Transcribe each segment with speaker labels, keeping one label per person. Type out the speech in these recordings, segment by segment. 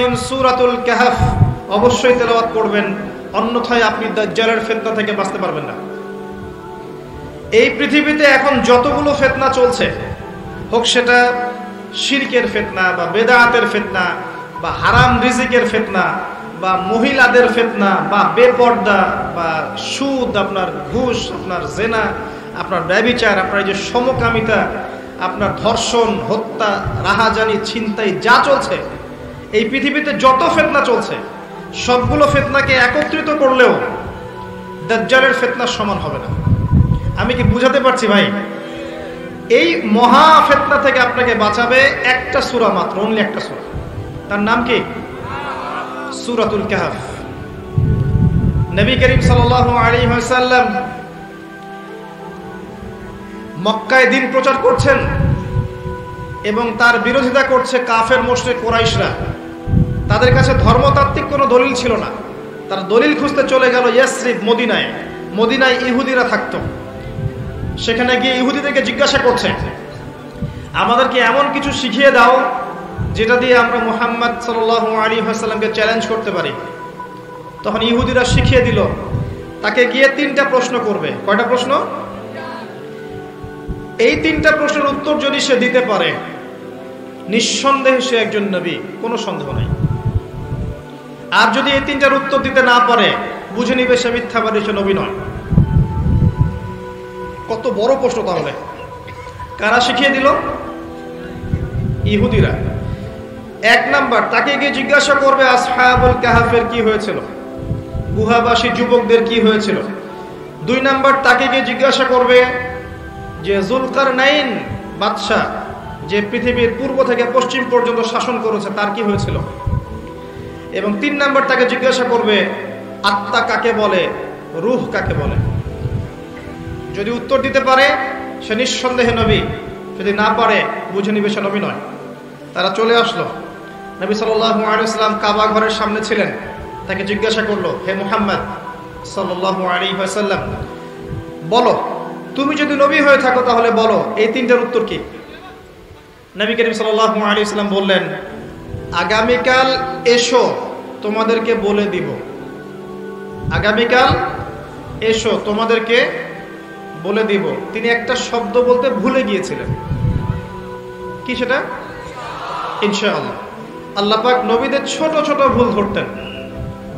Speaker 1: দিন সুরাতুল কাহাফ অবশ্যই তেলাওয়াত করবেন অন্যথায় আপনি দাজ্জালের ফেতনা থেকে বাঁচতে পারবেন না। এই পৃথিবীতে এখন যতগুলো ফেতনা চলছে, হোক সেটা শিরকের ফেতনা বা বেদায়াতের ফেতনা বা হারাম রিজিকের ফেতনা বা মহিলাদের ফেতনা বা বেপর্দা বা সুদ, আপনার ঘুষ, আপনার জেনা, আপনার ব্যবিচার, আপনার যে সমকামিতা, আপনার ধর্ষণ, হত্যা, রাহাজানি, ছিনতাই যা চলছে এই পৃথিবীতে যত ফেতনা চলছে, সবগুলো ফেতনাকে একত্রিত করলেও দাজ্জালের ফেতনার সমান হবে না। আমি কি বুঝাতে পারছি ভাই? এই মহা ফেতনা থেকে আপনাকে বাঁচাবে একটা সুরা মাত্র অনলি একটা সুরা। তার নাম কি? সুরাতুল কাহাফ। নবী করিম ওয়াসাল্লাম মক্কায় দিন প্রচার করছেন এবং তার বিরোধিতা করছে কাফের মোশরে কোরাইশরা। তাদের কাছে ধর্মতাত্ত্বিক কোনো দলিল ছিল না। তার দলিল খুঁজতে চলে গেল ইয়াসরিফ মদিনায়। মদিনায় ইহুদিরা থাকতো। সেখানে গিয়ে ইহুদিদেরকে জিজ্ঞাসা করছে, আমাদেরকে এমন কিছু শিখিয়ে দাও যেটা দিয়ে আমরা মোহাম্মদ সাল আলী হাসাল্লামকে চ্যালেঞ্জ করতে পারি। তখন ইহুদিরা শিখিয়ে দিল, তাকে গিয়ে তিনটা প্রশ্ন করবে। কয়টা প্রশ্ন? এই তিনটা প্রশ্নের উত্তর যদি সে দিতে পারে, নিঃসন্দেহে সে একজন নবী, কোনো সন্দেহ নাই। আর যদি এই তিনটার উত্তর দিতে না পারে, বুঝে নিবে সে মিথ্যাবাদী সে নবী নয়। কত বড় প্রশ্ন তাহলে। কারা শিখিয়ে দিল? ইহুদিরা। এক নাম্বার, তাকে গিয়ে জিজ্ঞাসা করবে, আসহাবুল কাহাফের কি হয়েছিল? গুহাবাসী যুবকদের কি হয়েছিল? দুই নাম্বার, তাকে গিয়ে জিজ্ঞাসা করবে যে জুলকার নাইন বাদশাহ যে পৃথিবীর পূর্ব থেকে পশ্চিম পর্যন্ত শাসন করেছে, তার কি হয়েছিল? এবং তিন নম্বর তাকে জিজ্ঞাসা করবে, আত্মা কাকে বলে, রুহ কাকে বলে? যদি উত্তর দিতে পারে, সে নিঃসন্দেহে নবী। যদি না পারে, বুঝে নিবে সে নবী নয়। তারা চলে আসলো। নবী সাল্লাম কাবা ঘরের সামনে ছিলেন। তাকে জিজ্ঞাসা করল, হে মুহাম্মদ সাল্লাম বলো, তুমি যদি নবী হয়ে থাকো তাহলে বলো, এই তিনটার উত্তর কি? নবী করিম ইসলাম বললেন আগামীকাল এসো, তোমাদেরকে বলে দিব। আগামীকাল এসো, তোমাদেরকে বলে দিব। তিনি একটা শব্দ বলতে ভুলে গিয়েছিলেন। কি সেটা? ইনশাআল্লাহ। আল্লাহ পাক নবীদের ছোট ছোট ভুল ধরতেন।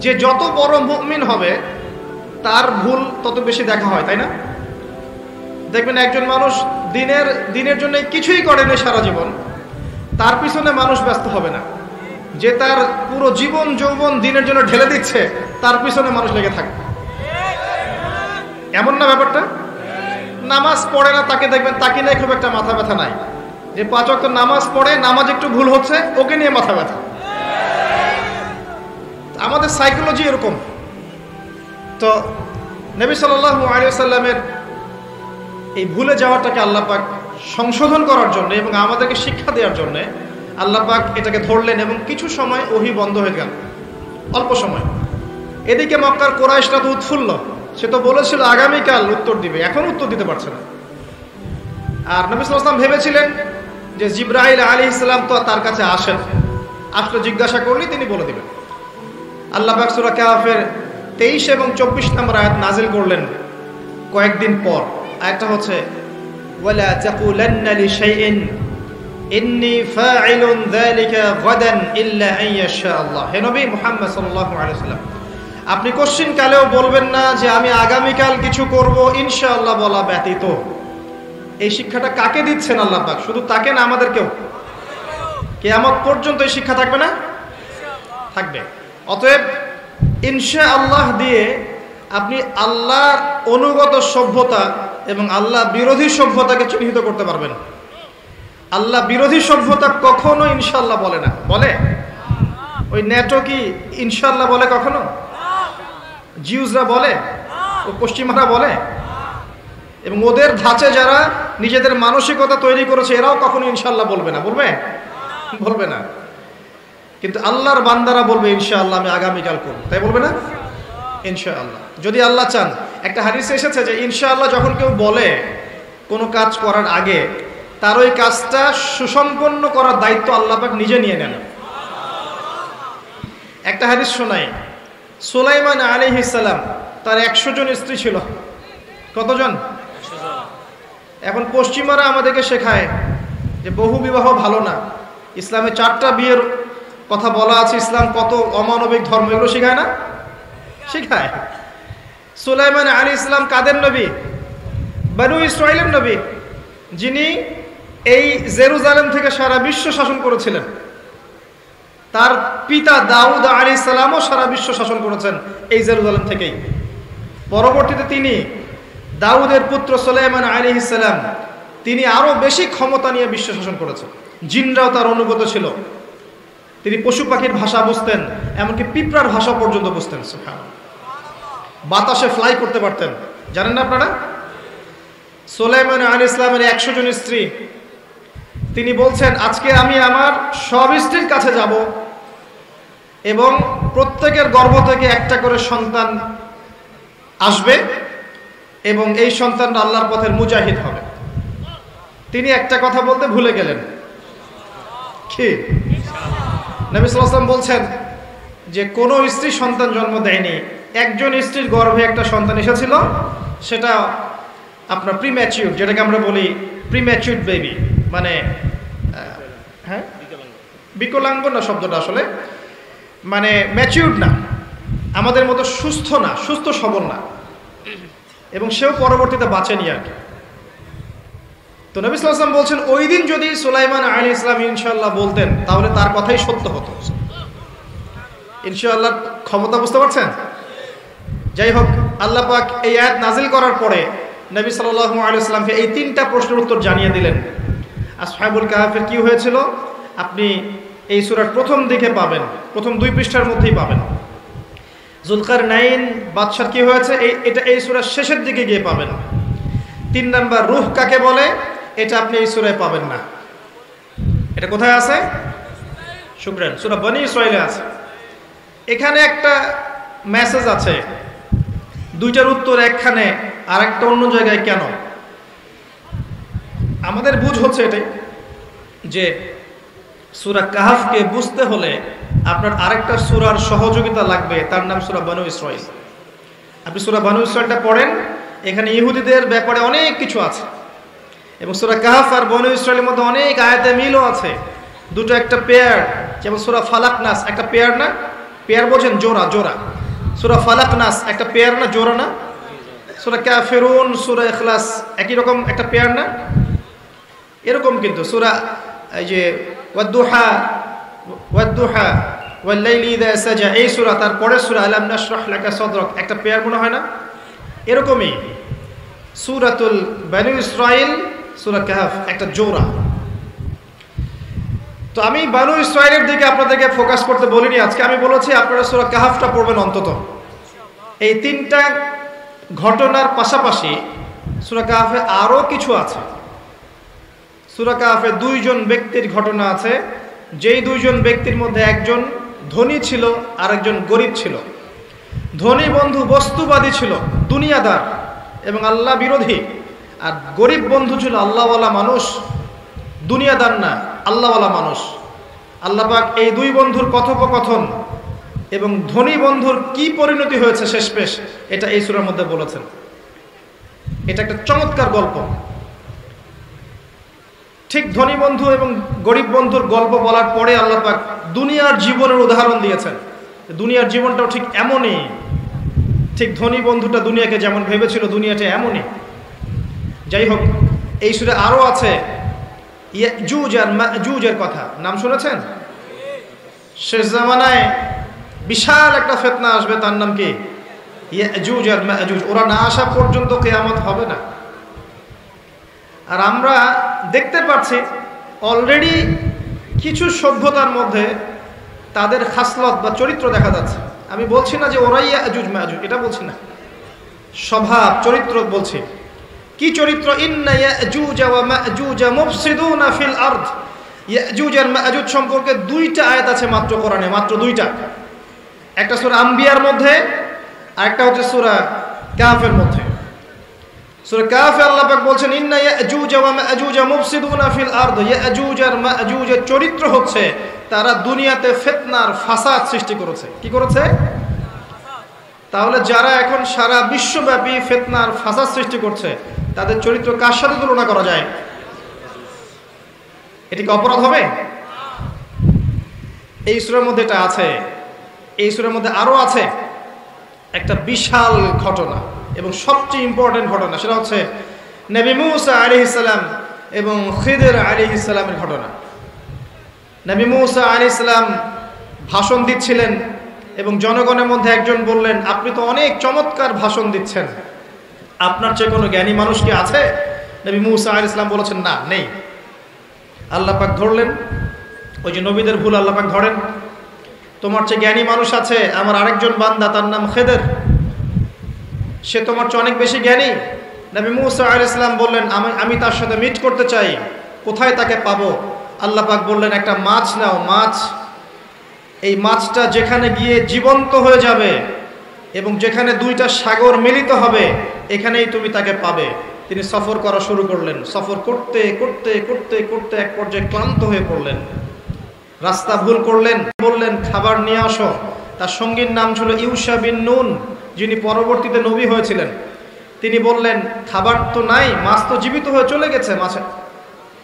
Speaker 1: যে যত বড় মুমিন হবে, তার ভুল তত বেশি দেখা হয়, তাই না? দেখবেন একজন মানুষ দিনের দিনের জন্য কিছুই করেনি সারা জীবন, তার পিছনে মানুষ ব্যস্ত হবে না। যে তার পুরো জীবন, যৌবন, দিনের জন্য ঢেলে দিচ্ছে, তার পিছনে মানুষ লেগে থাকবে। এমন না ব্যাপারটা? নামাজ পড়ে না, তাকে দেখবেন, তাকে নিয়ে খুব একটা মাথা ব্যথা নাই। যে পাঁচ অক্ট নামাজ পড়ে, নামাজ একটু ভুল হচ্ছে, ওকে নিয়ে মাথা ব্যথা। আমাদের সাইকোলজি এরকম। তো নবী সাল্লামের এই ভুলে যাওয়াটাকে আল্লাহ পাক সংশোধন করার জন্য এবং আমাদেরকে শিক্ষা দেওয়ার জন্য আল্লাহ পাক এটাকে ধরলেন এবং কিছু সময় ওহি বন্ধ হয়ে গেল। অল্প সময়। এদিকে মক্কার কোরাইশটা তো উৎফুল্ল। সে তো বলেছিল, আগামীকাল উত্তর দিবে। এখন উত্তর দিতে পারছে না। আর নবী সাল্লাম ভেবেছিলেন যে জিব্রাহিল আলী ইসলাম তো তার কাছে আসেন। আসলে জিজ্ঞাসা করলেই তিনি বলে দিবেন। আল্লাহ বাকসুরা কাহাফের তেইশ এবং চব্বিশ নম্বর আয়াত নাজিল করলেন কয়েকদিন পর। আয়াতটা হচ্ছে আপনি কোশ্চিন কালেও বলবেন না যে আমি আগামীকাল কিছু করব, ইনশাআল্লাহ বলা ব্যতীত। এই শিক্ষাটা কাকে দিচ্ছেন আল্লাহ পাক? শুধু তাকে না আমাদেরকেও কেয়ামত পর্যন্ত এই শিক্ষা থাকবে না? থাকবে। অতএব ইনশা আল্লাহ দিয়ে আপনি আল্লাহর অনুগত সভ্যতা এবং আল্লাহ বিরোধী সভ্যতাকে চিহ্নিত করতে পারবেন। আল্লাহ বিরোধী সভ্যতা কখনো ইনশাল্লাহ বলে না। বলে? ওই নেটো কি ইনশাল্লাহ বলে কখনো? জিউজরা বলে? ও পশ্চিমারা বলে? এবং ওদের ধাঁচে যারা নিজেদের মানসিকতা তৈরি করেছে, এরাও কখনো ইনশাল্লাহ বলবে না। বলবে? বলবে না। কিন্তু আল্লাহর বান্দারা বলবে, ইনশাআল্লাহ আমি আগামীকাল করব। তাই বলবে না? ইনশাআল্লাহ। যদি আল্লাহ চান, একটা হাদিসে এসেছে যে, ইনশাআল্লাহ যখন কেউ বলে, কোনো কাজ করার আগে তার ওই কাজটা সুসম্পন্ন করার দায়িত্ব আল্লাহ পাক নিজে নিয়ে নেন। একটা হাদিস শোনাই। সুলাইমান আলী ইসালাম তার একশো জন স্ত্রী ছিল। কতজন? এখন পশ্চিমারা আমাদেরকে শেখায় যে বহু বিবাহ ভালো না। ইসলামে চারটা বিয়ের কথা বলা আছে, ইসলাম কত অমানবিক ধর্ম, এগুলো শেখায় না? শেখায়। সুলাইমান আলী ইসলাম কাদের নবী? বানু ইসরায়েলের নবী। যিনি এই জেরুজালেম থেকে সারা বিশ্ব শাসন করেছিলেন। তার পিতা দাউদ আলী ইসলামও সারা বিশ্ব শাসন করেছেন এই জেরুজালেম থেকেই। পরবর্তীতে তিনি দাউদের পুত্র সোলাইমান আলী ইসলাম তিনি আরও বেশি ক্ষমতা নিয়ে বিশ্ব শাসন করেছেন। জিনরাও তার অনুগত ছিল। তিনি পশু পাখির ভাষা বুঝতেন, এমনকি পিঁপড়ার ভাষা পর্যন্ত বুঝতেন বাতাসে ফ্লাই করতে পারতেন। জানেন না আপনারা? সোলাইমান আলী ইসলামের একশো জন স্ত্রী তিনি বলছেন, আজকে আমি আমার সব স্ত্রীর কাছে যাব এবং প্রত্যেকের গর্ভ থেকে একটা করে সন্তান আসবে এবং এই সন্তানটা আল্লাহর পথের মুজাহিদ হবে। তিনি একটা কথা বলতে ভুলে গেলেন। কি? নবী সাল্লাম বলছেন যে, কোনো স্ত্রী সন্তান জন্ম দেয়নি। একজন স্ত্রীর গর্ভে একটা সন্তান এসেছিল, সেটা আপনার প্রিম্যাচিউর যেটাকে আমরা বলি প্রিম্যাচিউর বেবি মানে হ্যাঁ? বিকলাঙ্গ না শব্দটা আসলে? মানে ম্যাচিউর না। আমাদের মতো সুস্থ না, সুস্থ সবল না। এবং সেও পরবর্তীতে বাঁচেনি আর কি। তো নবী সাল্লাম বলছেন, ওই দিন যদি সুলাইমান আলী ইসলাম ইনশাল্লাহ বলতেন, তাহলে তার কথাই সত্য হতো। ইনশাআল্লাহ ক্ষমতা বুঝতে পারছেন? যাই হোক, আল্লাহ পাক এই আয়াত নাজিল করার পরে নবী সাল্লাল্লাহু আলাইহি সাল্লামকে এই তিনটা প্রশ্নের উত্তর জানিয়ে দিলেন। আসহাবুল কাহাফের কি হয়েছিল? আপনি এই সূরার প্রথম দিকে পাবেন, প্রথম দুই পৃষ্ঠার মধ্যেই পাবেন। জুলকার নাইন বাদশার কি হয়েছে? এই, এটা এই সূরার শেষের দিকে গিয়ে পাবেন। তিন নাম্বার, রুহ কাকে বলে? এটা আপনি এই সূরায় পাবেন না। এটা কোথায় আছে? শুক্রেন, সুরা বনি ইসরাইলে আছে। এখানে একটা মেসেজ আছে। দুইটার উত্তর একখানে আর একটা অন্য জায়গায় কেন? আমাদের বুঝ হচ্ছে এটাই যে সুরা কাহাফকে বুঝতে হলে আপনার আরেকটা সুরার সহযোগিতা লাগবে, তার নাম সুরা বানু ইসরাইল আপনি সুরা বানু ইসরাইলটা পড়েন, এখানে ইহুদিদের ব্যাপারে অনেক কিছু আছে। এবং সুরা কাহাফ আর বনু ইসরায়েলের মধ্যে অনেক আয়াতে মিলও আছে। দুটো একটা পেয়ার, যেমন সুরা ফালাক নাস একটা পেয়ার না? পেয়ার বোঝেন জোড়া জোড়া। সুরা ফালাক নাস একটা পেয়ার না, জোড়া না? সুরা ক্যাফেরুন সুরা এখলাস একই রকম একটা পেয়ার না? এরকম কিন্তু সুরা, এই যে ওয়াদ্দুহা ওয়াদ্দুহা এই সুরা তার পরের সুরা, আলাম একটা পেয়ার মনে হয় না? এরকমই। সুরাতুল বানু ইসরাইল, সুরা কাহাফ, একটা জোড়া। তো আমি বানু ইসরায়েলের দিকে আপনাদেরকে ফোকাস করতে বলিনি আজকে। আমি বলেছি আপনারা সুরা কাহাফটা পড়বেন অন্তত। এই তিনটা ঘটনার পাশাপাশি সুরা কাহাফে আরও কিছু আছে। সুরা কাহাফে দুইজন ব্যক্তির ঘটনা আছে। যেই দুইজন ব্যক্তির মধ্যে একজন ধনী ছিল আর একজন গরিব ছিল। ধনী বন্ধু বস্তুবাদী ছিল, দুনিয়াদার এবং আল্লাহ বিরোধী। আর গরিব বন্ধু ছিল আল্লাহওয়ালা মানুষ, দুনিয়াদার না, আল্লাহওয়ালা মানুষ। আল্লাহ পাক এই দুই বন্ধুর কথোপকথন এবং ধনী বন্ধুর কি পরিণতি হয়েছে শেষ পেশ এটা এই সুরের মধ্যে বলেছেন। এটা একটা চমৎকার গল্প। ঠিক ধনী বন্ধু এবং গরিব বন্ধুর গল্প বলার পরে আল্লাহ পাক দুনিয়ার জীবনের উদাহরণ দিয়েছেন। দুনিয়ার জীবনটাও ঠিক এমনই। ঠিক ধনী বন্ধুটা দুনিয়াকে যেমন ভেবেছিল, দুনিয়াটা এমনই। যাই হোক, এই সুরে আরও আছে জুজ আর জুজের কথা। নাম শুনেছেন? শেষ জামানায় বিশাল একটা ফেতনা আসবে, তার নাম কি? ওরা না আসা পর্যন্ত কেয়ামত হবে না। আর আমরা দেখতে পাচ্ছি অলরেডি কিছু সভ্যতার মধ্যে তাদের খাসলত বা চরিত্র দেখা যাচ্ছে। আমি বলছি না যে ওরাই আজুজ মাজুজ এটা বলছি না। স্বভাব চরিত্র বলছি। কি চরিত্র? ইয়াজুজা সম্পর্কে দুইটা আয়াত আছে মাত্র কোরআনে, মাত্র দুইটা। একটা সূরা আম্বিয়ার মধ্যে, আর একটা হচ্ছে সূরা কাফের মধ্যে। সূরা কাফে আল্লাহ পাক বলছেন, ইন্না ইয়াজুজ ওয়া মা'জুজ মুফসিদুনা ফিল আরদ। ইয়াজুজ আর মা'জুজের চরিত্র হচ্ছে, তারা দুনিয়াতে ফিতনার ফাসাদ সৃষ্টি করেছে। কি করেছে? তাহলে যারা এখন সারা বিশ্বব্যাপী ফিতনার ফাসাদ সৃষ্টি করছে, তাদের চরিত্র কার সাথে তুলনা করা যায়? এটি কি অপরাধ হবে? এই সুরের মধ্যে এটা আছে, এই সুরের মধ্যে আরও আছে। একটা বিশাল ঘটনা। এবং সবচেয়ে ইম্পর্টেন্ট ঘটনা, সেটা হচ্ছে নবী মুসা আলী ইসলাম এবং খিদের আলী ইসলামের ঘটনা। নবী মুসা আলী ইসলাম ভাষণ দিচ্ছিলেন এবং জনগণের মধ্যে একজন বললেন, আপনি তো অনেক চমৎকার ভাষণ দিচ্ছেন। আপনার চেয়ে কোনো জ্ঞানী মানুষ কি আছে? নবী মুসা আলী ইসলাম বলেছেন, না, নেই। আল্লাহ পাক ধরলেন। ওই যে নবীদের ভুল আল্লাহ পাক ধরেন। তোমার চেয়ে জ্ঞানী মানুষ আছে, আমার আরেকজন বান্দা, তার নাম খেদের। সে তোমার চেয়ে অনেক বেশি জ্ঞানী। নবী মুসা আল ইসলাম বললেন, আমি আমি তার সাথে মিট করতে চাই। কোথায় তাকে পাবো? আল্লাহ পাক বললেন, একটা মাছ নাও, মাছ। এই মাছটা যেখানে গিয়ে জীবন্ত হয়ে যাবে এবং যেখানে দুইটা সাগর মিলিত হবে, এখানেই তুমি তাকে পাবে। তিনি সফর করা শুরু করলেন। সফর করতে করতে করতে করতে এক পর্যায়ে ক্লান্ত হয়ে পড়লেন। রাস্তা ভুল করলেন। বললেন, খাবার নিয়ে আসো। তার সঙ্গীর নাম ছিল ইউসা বিন নুন। যিনি পরবর্তীতে নবী হয়েছিলেন, তিনি বললেন, খাবার তো নাই, মাছ তো জীবিত হয়ে চলে গেছে মাছে,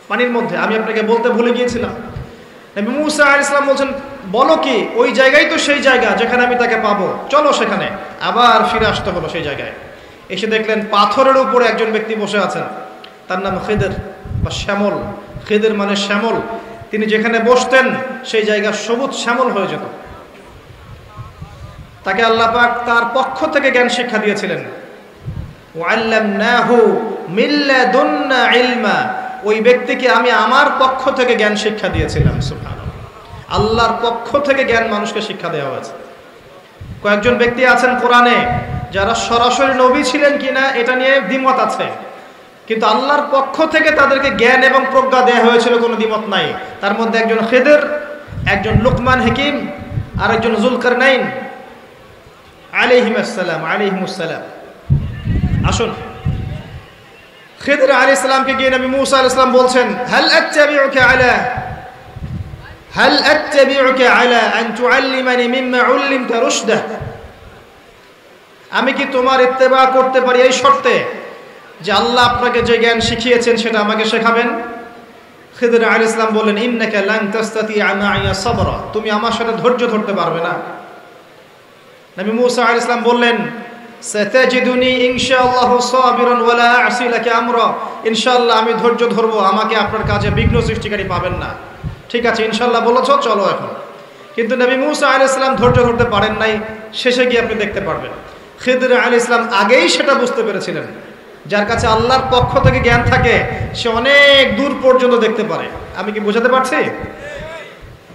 Speaker 1: পানির মধ্যে। আমি আপনাকে বলতে ভুলে গিয়েছিলাম। নবী মুসা আল ইসলাম বলছেন, বলো কি, ওই জায়গায় তো সেই জায়গা যেখানে আমি তাকে পাবো। চলো সেখানে। আবার ফিরে আসতে হলো সেই জায়গায়। এসে দেখলেন পাথরের উপরে একজন ব্যক্তি বসে আছেন। তার নাম খেদের বা শ্যামল। খেদের মানে শ্যামল। তিনি যেখানে বসতেন, সেই জায়গা সবুজ শ্যামল হয়ে যেত। তাকে আল্লাহ পাক তার পক্ষ থেকে জ্ঞান শিক্ষা দিয়েছিলেন। ওই ব্যক্তিকে আমি আমার পক্ষ থেকে জ্ঞান শিক্ষা দিয়েছিলাম আল্লাহর পক্ষ থেকে জ্ঞান মানুষকে শিক্ষা দেওয়া হয়েছে। কয়েকজন ব্যক্তি আছেন কোরআনে, যারা সরাসরি নবী ছিলেন কিনা এটা নিয়ে দ্বিমত আছে। কিন্তু আল্লাহর পক্ষ থেকে তাদেরকে জ্ঞান এবং প্রজ্ঞা দেওয়া হয়েছিল, কোনো দ্বিমত নাই। তার মধ্যে একজন খেদের, একজন লুকমান হেকিম আর একজন জুলকার নাইন আলিহিম আসসালাম আলিহিমুসালাম আসুন। খেদের আলী ইসলামকে গিয়ে নবী মুসা আল ইসলাম বলছেন, হাল আত্তাবিউকা আলা, হাল আত্তাবিউকা আলা আন তুআল্লিমানি মিম্মা উল্লিমতা রুশদা? আমি কি তোমার ইত্তেবা করতে পারি এই শর্তে যে আল্লাহ আপনাকে যে জ্ঞান শিখিয়েছেন সেটা আমাকে শেখাবেন? খেদের আল ইসলাম বললেন, ইন্নাকা লাং তাস্তাতি আমাইয়া সাবরা। তুমি আমার সাথে ধৈর্য ধরতে পারবে না। নবী মুসা আল ইসলাম বললেন, সাতাজিদুনি ইনশাআল্লাহু সাবিরান ওয়ালা আসি লাকা আমরা। ইনশাআল্লাহ আমি ধৈর্য ধরব, আমাকে আপনার কাজে বিঘ্ন সৃষ্টিকারী পাবেন না। ঠিক আছে, ইনশাআল্লাহ বলেছ, চলো এখন। কিন্তু নবী মুসা আল ইসলাম ধৈর্য ধরতে পারেন নাই, শেষে গিয়ে আপনি দেখতে পারবেন। খিদর আল ইসলাম আগেই সেটা বুঝতে পেরেছিলেন, যার কাছে আল্লাহর পক্ষ থেকে জ্ঞান থাকে, সে অনেক দূর পর্যন্ত দেখতে পারে। আমি কি বোঝাতে পারছি?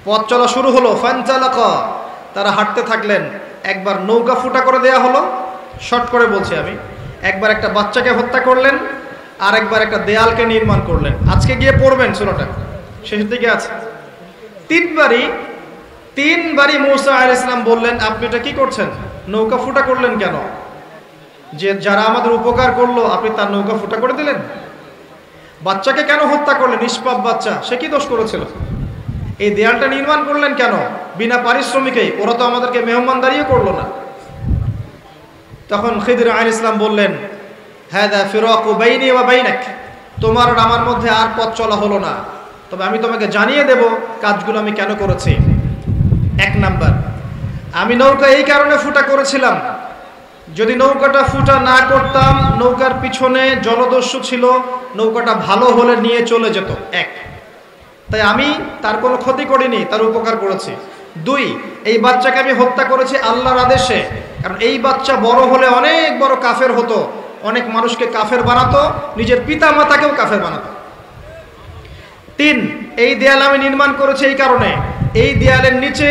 Speaker 1: পথ চলা শুরু হলো ফান তারা হাঁটতে থাকলেন একবার নৌকা ফুটা করে দেয়া হলো শর্ট করে বলছি আমি। একবার একটা বাচ্চাকে হত্যা করলেন আর একবার একটা দেয়ালকে নির্মাণ করলেন। আজকে গিয়ে পড়বেন সুরাটা শেষের দিকে আছে। তিনবারই তিনবারই মৌসা আল ইসলাম বললেন, আপনি এটা কি করছেন? নৌকা ফুটা করলেন কেন? যে যারা আমাদের উপকার করল, আপনি তার নৌকা ফুটা করে দিলেন? বাচ্চাকে কেন হত্যা করলেন? নিষ্পাপ বাচ্চা, সে কি দোষ করেছিল? এই দেয়ালটা নির্মাণ করলেন কেন? বিনা পারিশ্রমিকেই। ওরা তো আমাদেরকে মেহমানদারিও করল না। তখন খিদির আল ইসলাম বললেন হ্যাঁ দা ফিরক বাইনি বা বাইনাক। তোমার আর আমার মধ্যে আর পথ চলা হলো না। তবে আমি তোমাকে জানিয়ে দেব কাজগুলো আমি কেন করেছি। এক নাম্বার, আমি নৌকা এই কারণে ফুটা করেছিলাম। যদি নৌকাটা ফুটা না করতাম, নৌকার পিছনে জলদস্যু ছিল, নৌকাটা ভালো হলে নিয়ে চলে যেত। এক তাই আমি তার কোনো ক্ষতি করিনি, তার উপকার করেছি। দুই, এই বাচ্চাকে আমি হত্যা করেছি আল্লাহর আদেশে। কারণ এই বাচ্চা বড় হলে অনেক বড় কাফের হতো, অনেক মানুষকে কাফের বানাতো, নিজের পিতা মাতাকেও কাফের বানাতো। তিন, এই দেয়াল আমি নির্মাণ করেছি এই কারণে। এই দেয়ালের নিচে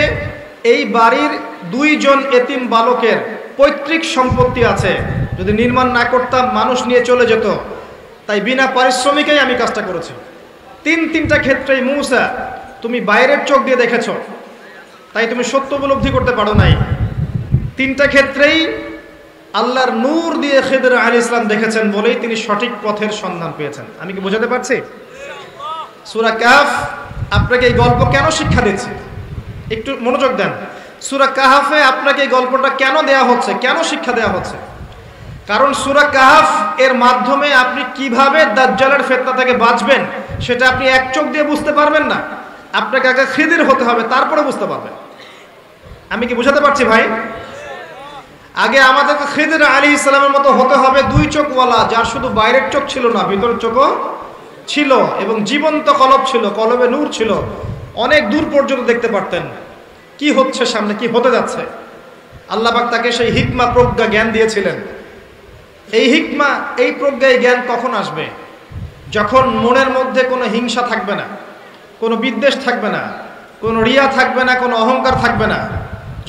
Speaker 1: এই বাড়ির দুইজন এতিম বালকের পৈতৃক সম্পত্তি আছে। যদি নির্মাণ না করতাম, মানুষ নিয়ে চলে যেত। তাই বিনা পারিশ্রমিকেই আমি কাজটা করেছি। তিন তিনটা ক্ষেত্রেই মৌসা, তুমি বাইরের চোখ দিয়ে দেখেছ। তাই তুমি সত্য উপলব্ধি করতে পারো নাই। তিনটা ক্ষেত্রেই আল্লাহর নূর দিয়ে খেদের আলী ইসলাম দেখেছেন বলেই তিনি সঠিক পথের সন্ধান পেয়েছেন। আমি কি বোঝাতে পারছি? সুরা কাহাফ, আপনাকে এই গল্প কেন শিক্ষা দিচ্ছে? একটু মনোযোগ দেন। সুরা কাহাফে আপনাকে এই গল্পটা কেন দেয়া হচ্ছে? কেন শিক্ষা দেয়া হচ্ছে? কারণ সুরা কাহাফ এর মাধ্যমে আপনি কীভাবে দাজ্জালের ফেতনা থেকে বাঁচবেন? সেটা আপনি এক চোখ দিয়ে বুঝতে পারবেন না। আপনাকে আগে খিদির হতে হবে, তারপরে বুঝতে পারবেন। আমি কি বুঝাতে পারছি ভাই? আগে আমাদেরকে খিদির আলী ইসলামের মতো হতে হবে দুই চোখওয়ালা, যার শুধু বাইরের চোখ ছিল না, ভিতরের চোখও ছিল এবং জীবন্ত কলব ছিল, কলবে নূর ছিল। অনেক দূর পর্যন্ত দেখতে পারতেন। কি হচ্ছে সামনে, কি হতে যাচ্ছে? আল্লাহবাক তাকে সেই হিকমা প্রজ্ঞা জ্ঞান দিয়েছিলেন। এই হিকমা, এই প্রজ্ঞা জ্ঞান কখন আসবে? যখন মনের মধ্যে কোনো হিংসা থাকবে না, কোনো বিদ্বেষ থাকবে না, কোনো রিয়া থাকবে না, কোনো অহংকার থাকবে না,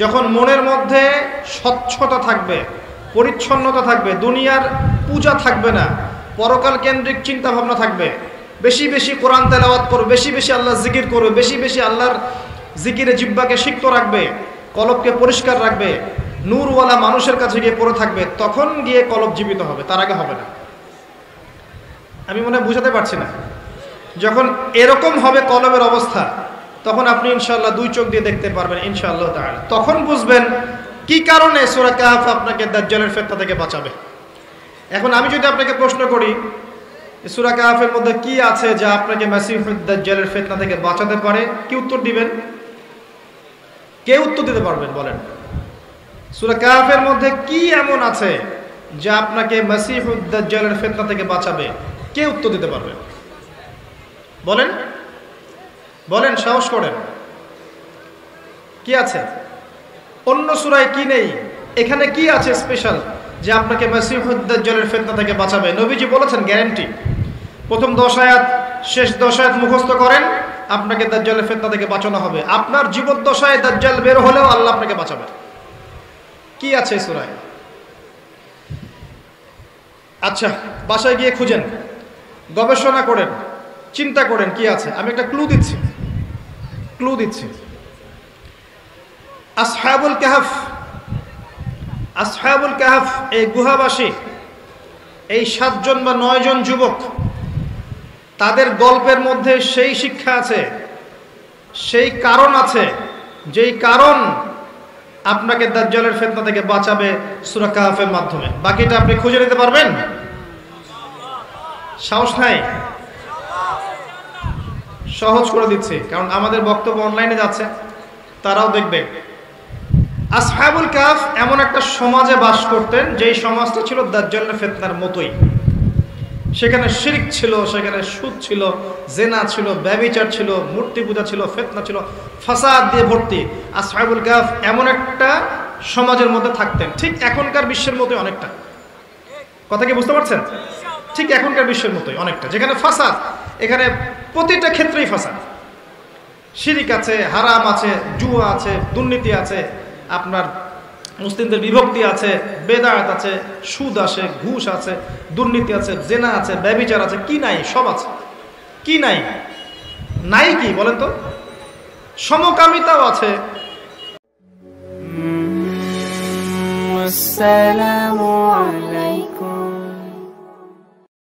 Speaker 1: যখন মনের মধ্যে স্বচ্ছতা থাকবে, পরিচ্ছন্নতা থাকবে, দুনিয়ার পূজা থাকবে না, পরকাল কেন্দ্রিক চিন্তা ভাবনা থাকবে, বেশি বেশি কোরআন তেলাওয়াত করবে বেশি বেশি আল্লাহ জিকির করবে বেশি বেশি আল্লাহর জিকিরে জিব্বাকে সিক্ত রাখবে, কলবকে পরিষ্কার রাখবে, নূরওয়ালা মানুষের কাছে গিয়ে পড়ে থাকবে, তখন গিয়ে কলব জীবিত হবে, তার আগে হবে না। আমি মনে হয় বুঝাতে পারছি না। যখন এরকম হবে কলমের অবস্থা, তখন আপনি ইনশাল্লাহ দুই চোখ দিয়ে দেখতে পারবেন ইনশাআল্লাহ তাহলে তখন বুঝবেন কি কারণে সোরা কাহাফ আপনাকে দাজ্জালের ফেতনা থেকে বাঁচাবে। এখন আমি যদি আপনাকে প্রশ্ন করি সুরা কাহাফের মধ্যে কি আছে যা আপনাকে দাজ্জালের ফেতনা থেকে বাঁচাতে পারে, কি উত্তর দিবেন? কে উত্তর দিতে পারবেন, বলেন? সুরা কাহাফের মধ্যে কি এমন আছে যা আপনাকে দাজ্জালের ফেতনা থেকে বাঁচাবে? কে উত্তর দিতে পারবেন বলেন। বলেন, সাহস করেন। কি আছে? অন্য সুরায় কি নেই? এখানে কি আছে স্পেশাল যে আপনাকে মাসিহুদ্দাজ্জালের ফেতনা থেকে বাঁচাবে? নবীজি বলেছেন গ্যারেন্টি প্রথম দশ আয়াত, শেষ দশ আয়াত মুখস্থ করেন, আপনাকে দাজ্জালের ফেতনা থেকে বাঁচানো হবে। আপনার জীবদ্দশায় দাজ্জাল বের হলেও আল্লাহ আপনাকে বাঁচাবে। কি আছে সুরায়? আচ্ছা বাসায় গিয়ে খুঁজেন। গবেষণা করেন, চিন্তা করেন কি আছে। আমি একটা ক্লু দিচ্ছি। ক্লু দিচ্ছি। আসহাবুল কাহাফ আসহাবুল কাহাফ, এই গুহাবাসী, এই সাতজন বা নয়জন যুবক, তাদের গল্পের মধ্যে সেই শিক্ষা আছে, সেই কারণ আছে, যেই কারণ আপনাকে দাজ্জালের ফেতনা থেকে বাঁচাবে সুরা কাহাফের মাধ্যমে। বাকিটা আপনি খুঁজে নিতে পারবেন? সাহস নাই। সহজ করে দিচ্ছি, কারণ আমাদের বক্তব্য অনলাইনে যাচ্ছে, তারাও দেখবে। আসহাবুল কাফ এমন একটা সমাজে বাস করতেন, যেই সমাজটা ছিল দাজ্জালের ফেতনার মতোই। সেখানে শিরিক ছিল, সেখানে সুদ ছিল, জেনা ছিল, ব্যবিচার ছিল, মূর্তি পূজা ছিল, ফেতনা ছিল, ফাসাদ দিয়ে ভর্তি। আসহাবুল কাফ এমন একটা সমাজের মধ্যে থাকতেন, ঠিক এখনকার বিশ্বের মতোই অনেকটা। কথা কি বুঝতে পারছেন? ঠিক এখনকার বিশ্বের মতোই অনেকটা যেখানে ফাসাদ এখানে প্রতিটা ক্ষেত্রেই ফাসাদ শিরিক আছে হারাম আছে জুয়া আছে দুর্নীতি আছে আপনার মুসলিমদের বিভক্তি আছে বেদায়াত আছে সুদ আছে ঘুষ আছে দুর্নীতি আছে জেনা আছে ব্যবিচার আছে কি নাই সব আছে কি নাই নাই কি বলেন তো সমকামিতাও আছে
Speaker 2: والسلام على